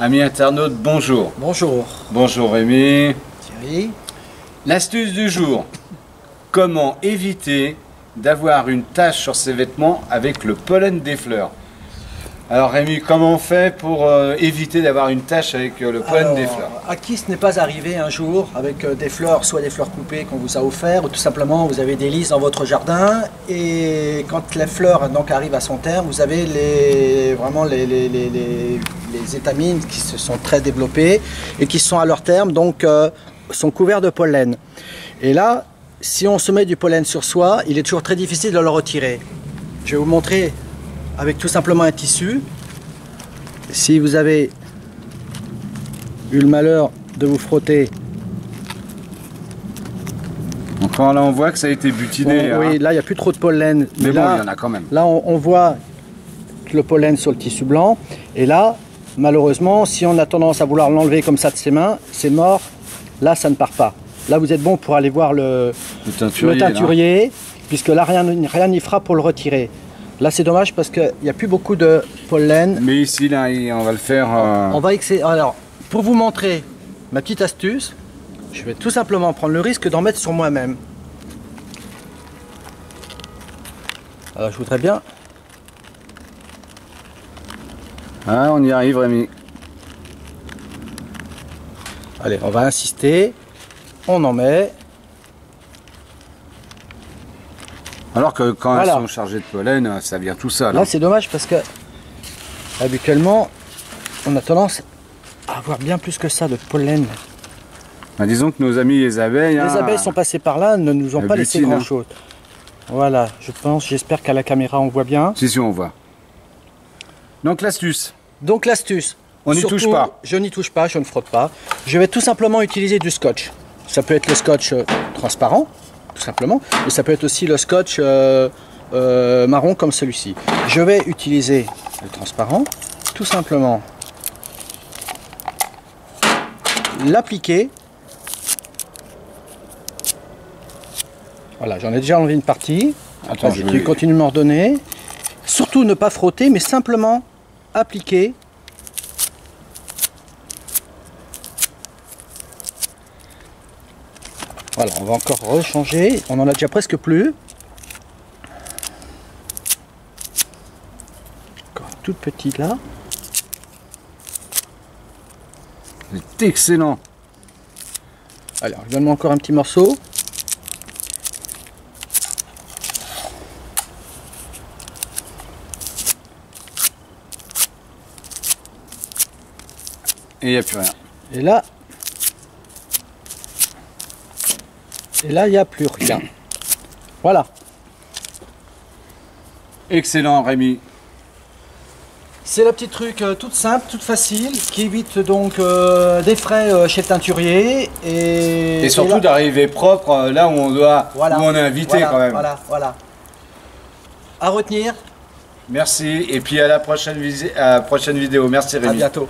Amis internautes, bonjour. Bonjour. Bonjour Rémi. Thierry. L'astuce du jour. Comment éviter d'avoir une tache sur ses vêtements avec le pollen des fleurs? Alors Rémi, comment on fait pour euh, éviter d'avoir une tache avec euh, le pollen des fleurs? À qui ce n'est pas arrivé un jour avec euh, des fleurs, soit des fleurs coupées qu'on vous a offert, ou tout simplement vous avez des lys dans votre jardin, et quand les fleurs donc arrivent à son terme, vous avez les, vraiment les, les, les, les étamines qui se sont très développées et qui sont à leur terme, donc sont couverts de pollen. Et là, si on se met du pollen sur soi, il est toujours très difficile de le retirer. Je vais vous montrer avec tout simplement un tissu. Si vous avez eu le malheur de vous frotter. Donc là on voit que ça a été butiné. oui, hein. là il n'y a plus trop de pollen. Mais, là, il y en a quand même. Là on, voit le pollen sur le tissu blanc. Et là, malheureusement, si on a tendance à vouloir l'enlever comme ça de ses mains, c'est mort. Là ça ne part pas. Là vous êtes bon pour aller voir le, teinturier, puisque là rien n'y fera pour le retirer. Là, c'est dommage parce qu'il n'y a plus beaucoup de pollen. Mais ici, là, on va le faire. Euh, on va Alors, pour vous montrer ma petite astuce, je vais tout simplement prendre le risque d'en mettre sur moi-même. Alors, je voudrais bien. Ah, on y arrive, Rémi. Allez, on va insister. On en met. Alors que quand elles sont chargées de pollen, ça vient tout ça. Là, c'est dommage parce que habituellement, on a tendance à avoir bien plus que ça de pollen. Bah, disons que nos amis les abeilles. Les hein, abeilles sont passées par là, ne nous ont pas laissé grand chose. Voilà, je pense, j'espère qu'à la caméra on voit bien. Si, si, on voit. Donc l'astuce. Donc l'astuce. On n'y touche pas. Je n'y touche pas, je ne frotte pas. Je vais tout simplement utiliser du scotch. Ça peut être le scotch euh, transparent, tout simplement. Et ça peut être aussi le scotch euh, euh, marron comme celui-ci. Je vais utiliser le transparent, tout simplement l'appliquer. Voilà, j'en ai déjà enlevé une partie. Attends, je vais... continue de m'ordonner. Surtout ne pas frotter, mais simplement appliquer Voilà, on va encore rechanger. On en a déjà presque plus. Encore toute petite là. C'est excellent. Alors, donne-moi encore un petit morceau. Et il n'y a plus rien. Et là, Et là, il n'y a plus rien. Voilà. Excellent, Rémi. C'est la petite truc euh, toute simple, toute facile, qui évite donc euh, des frais euh, chez le teinturier. Et, et surtout d'arriver propre là où on doit, où on est invité quand même. Voilà, voilà. À retenir. Merci, et puis à la prochaine, à la prochaine vidéo. Merci Rémi. À bientôt.